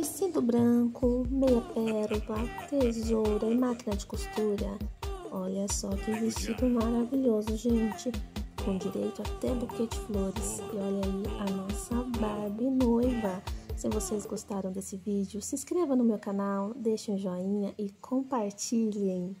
tecido branco, meia pérola, tesoura e máquina de costura. Olha só que vestido maravilhoso, gente. Com direito até buquê de flores. E olha aí a nossa Barbie noiva. Se vocês gostaram desse vídeo, se inscreva no meu canal, deixe um joinha e compartilhem.